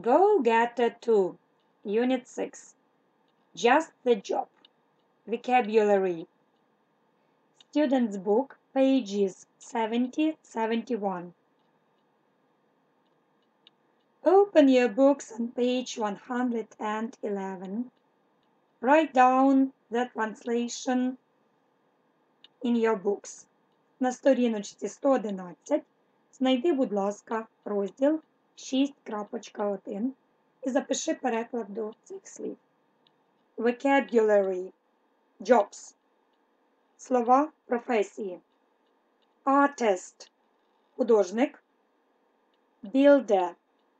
Go Getter 2, Unit 6. Just the Job. Vocabulary. Student's Book, pages 70 71. Open your books on page 111. Write down the translation in your books. На сторіночці 111 знайди, будь ласка, розділ 6.1 і запиши переклад до цих слів. Vocabulary Jobs Слова професії. Artist художник. Builder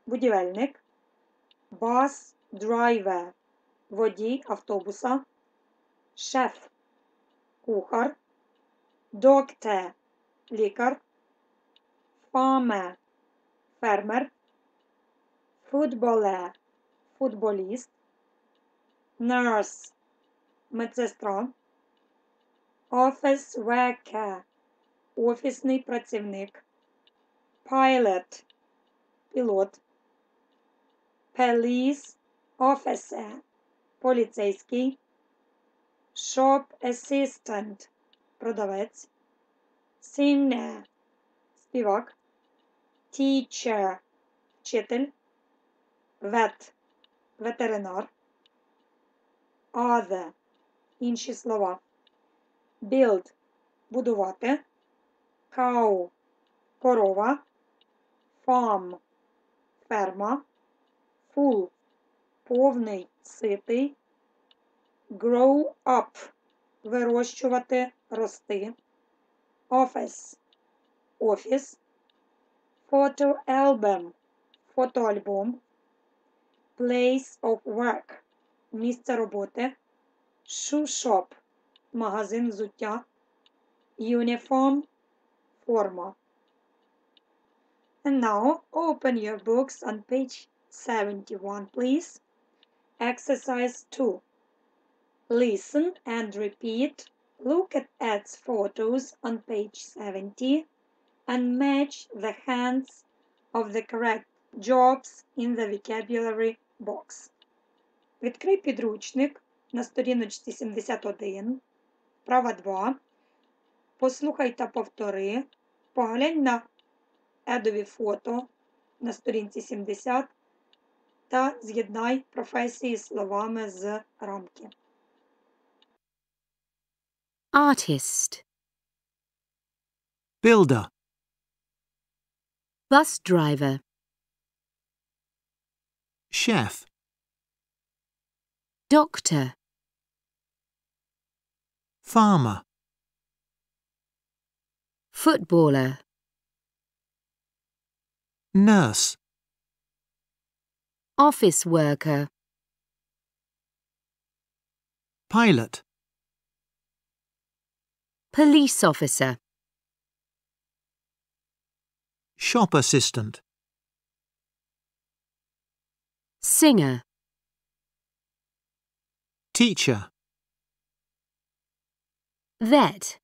будівельник. Bus driver водій автобуса. Шеф кухар. Doctor лікар. Farmer фермер. Footballer футболіст. Nurse медсестра. Office worker офісний працівник. Pilot пілот. Police officer поліцейський. Shop assistant продавець. Singer співак. Teacher вчитель. Vet ветеринар. Other інші слова. Build будувати. Cow корова. Farm ферма. Full повний, ситий. Grow up вирощувати, рости. Office офіс. Photo album фотоальбом. place of work, місце роботи, shoe shop, магазин взуття, uniform, форма. And now open your books on page 71, please. Exercise 2. Listen and repeat. Look at Ed's photos on page 70 and match the hands of the correct jobs in the vocabulary box. Відкрий підручник на сторіночці 71, права 2. Послухай та повтори. Поглянь на едові фото на сторінці 70 та з'єднай професії словами з рамки. Artist, builder, bus driver, chef, doctor, farmer, footballer, nurse, office worker, pilot, police officer, shop assistant, singer, teacher, vet,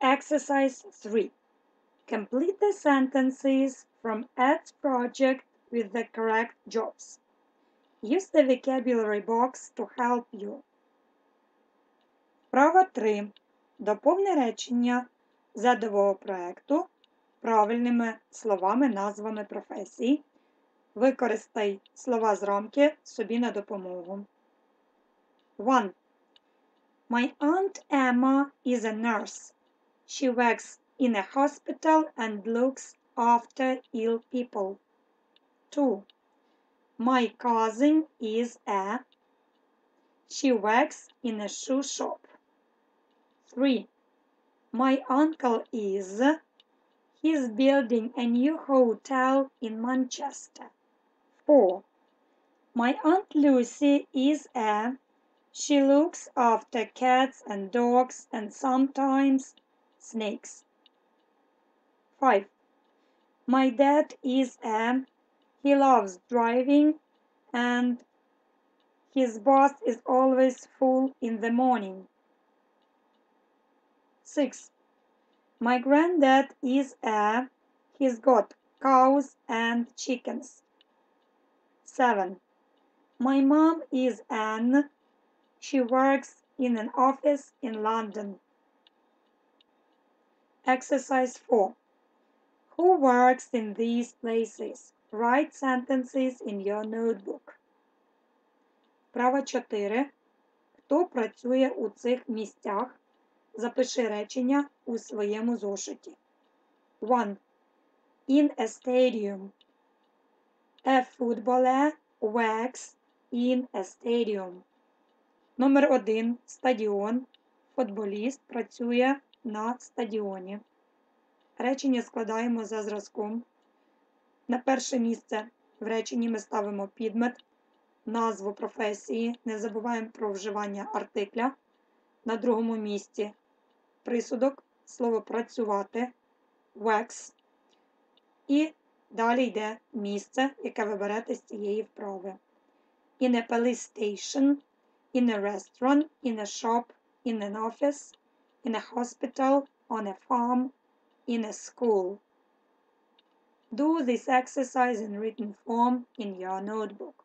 Exercise 3. Complete the sentences from Ed's project with the correct jobs. Use the vocabulary box to help you. Права 3. Доповни речення задового проекту правильними словами, назвами професій. Використай слова з рамки собі на допомогу. 1. My aunt Emma is a nurse. She works in a hospital and looks after ill people. 2. My cousin is a. She works in a shoe shop. 3. My uncle is. He's building a new hotel in Manchester. 4. My aunt Lucy is a. She looks after cats and dogs and sometimes snakes. 5. My dad is a. He loves driving and his bus is always full in the morning. 6. My granddad is a. He's got cows and chickens. 7. My mom is an. She works in an office in London. Exercise 4. Who works in these places? Write sentences in your notebook. Права 4. Хто працює у цих місцях? Запиши речення у своєму зошиті. 1. In a stadium. A footballer works in a stadium. Номер 1. Стадіон. Футболіст працює на стадіоні. Речення складаємо за зразком. На перше місце в реченні ми ставимо підмет, назву професії, не забуваємо про вживання артикля. На другому місці присудок, слово працювати, wax. І далі йде місце, яке ви берете з цієї вправи. In a police station, in a restaurant, in a shop, in an office, in a hospital, on a farm, in a school. Do this exercise in written form in your notebook.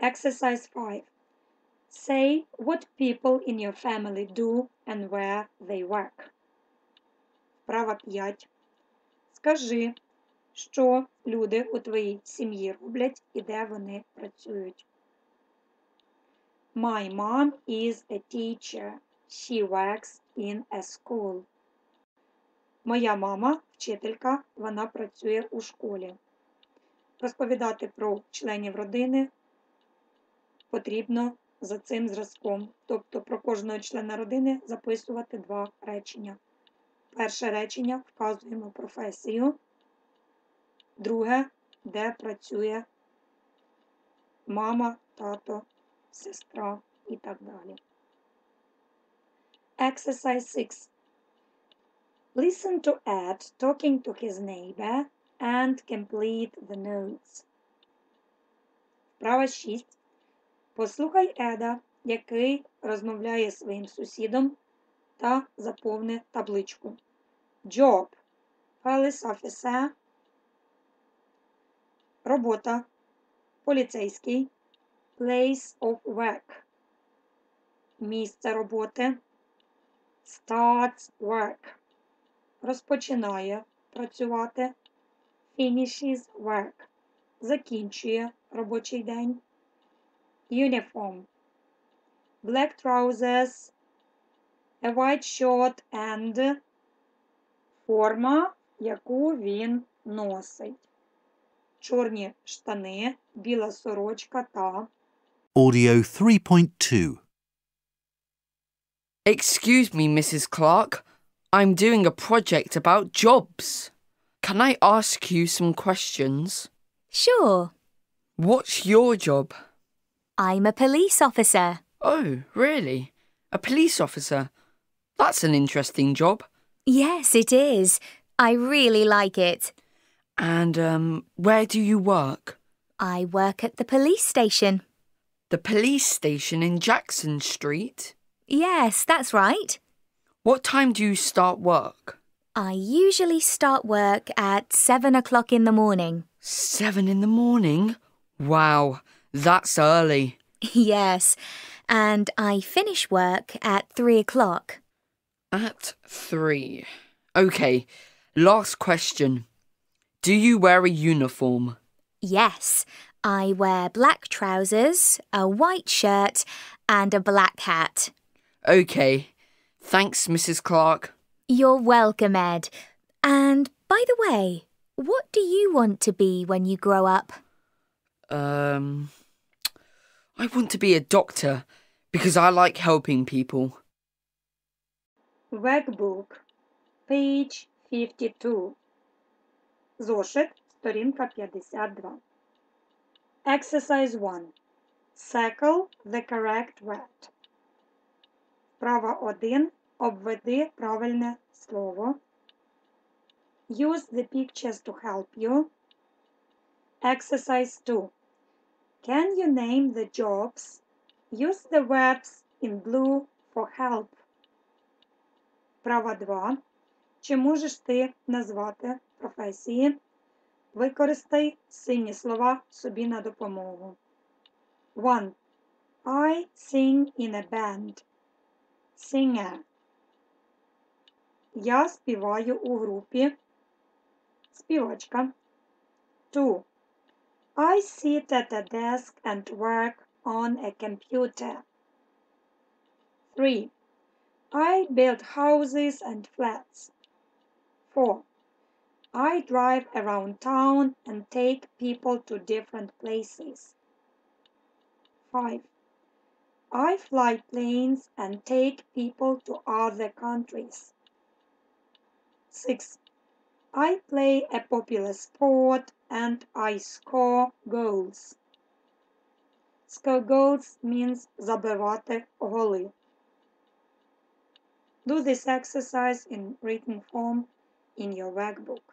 Exercise 5. Say what people in your family do and where they work. Вправа 5. Скажи, що люди у твоїй сім'ї роблять і де вони працюють. My mom is a teacher. She works in a school. Моя мама вчителька, вона працює у школі. Розповідати про членів родини потрібно за цим зразком. Тобто про кожного члена родини записувати два речення. Перше речення вказуємо професію. Друге, де працює мама, тато, сестра і так далі. Exercise 6. Listen to Ed talking to his neighbor and complete the notes. Вправа 6. Послухай Еда, який розмовляє зі своїм сусідом та заповни табличку. Job. Police officer. Робота. Поліцейський. Place of work. Місце роботи. Starts work. Розпочинає працювати. Finishes work. Закінчує робочий день. Uniform. Black trousers. A white shirt and форма, яку він носить. Чорні штани, біла сорочка та Audio 3.2. Excuse me, Mrs. Clark. I'm doing a project about jobs. Can I ask you some questions? Sure. What's your job? I'm a police officer. Oh, really? A police officer? That's an interesting job. Yes, it is. I really like it. And, um, where do you work? I work at the police station. The police station in Jackson Street? Yes, that's right. What time do you start work? I usually start work at seven o'clock in the morning. Seven in the morning? Wow, that's early. yes, and I finish work at three o'clock. At three. Okay, last question. Do you wear a uniform? Yes, I wear black trousers, a white shirt, and a black hat. Okay. Thanks, Mrs. Clark. You're welcome, Ed. And by the way, what do you want to be when you grow up? Um, I want to be a doctor because I like helping people. Workbook. Page 52. Зошит, сторінка 52. Exercise 1. Circle the correct word. Вправа 1. Обведи правильне слово. Use the pictures to help you. Exercise 2. Can you name the jobs? Use the verbs in blue for help. Вправа 2. Чи можеш ти назвати професії? Використай сині слова собі на допомогу. 1. I sing in a band. Singer. Я співаю у групі. Співачка. 2. I sit at a desk and work on a computer. 3. I build houses and flats. 4. I drive around town and take people to different places. 5. I fly planes and take people to other countries. 6. I play a popular sport and I score goals. Score goals means забивати голи. Do this exercise in written form in your workbook.